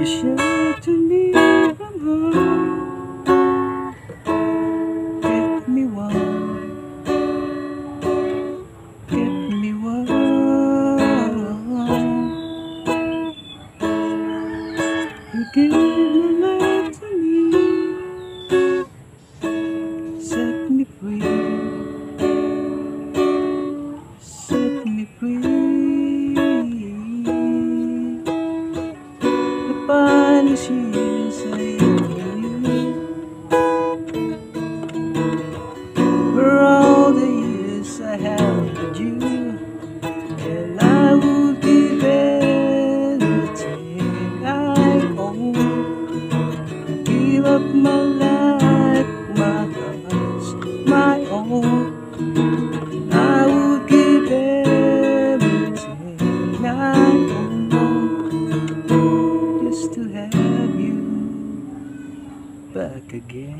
You should to me from home. hirap malat matabas my own I would give everything I own just to have you back again.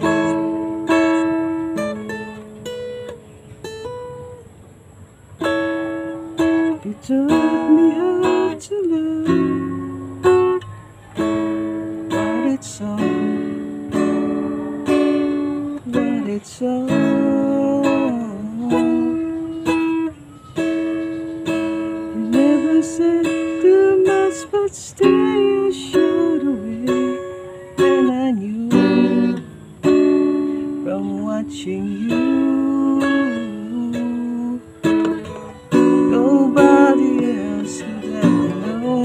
You took me out to love. It's. You never said too much, but still you showed away, and I knew from watching you. Nobody else would ever know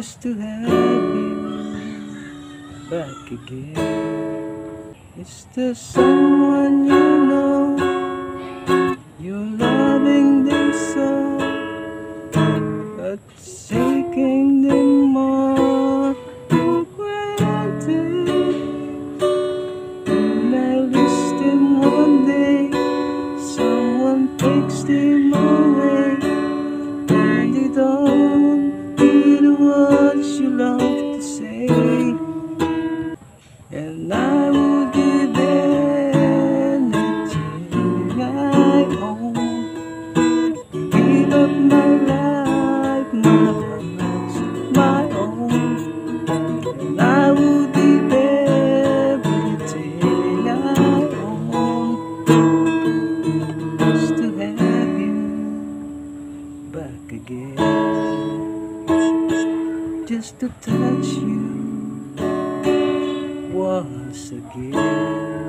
just to have you back again. Is there someone you And I would give anything I own. Give up my life, my heart, my own. And I would give everything I own. Just to have you back again. Just to touch you once again.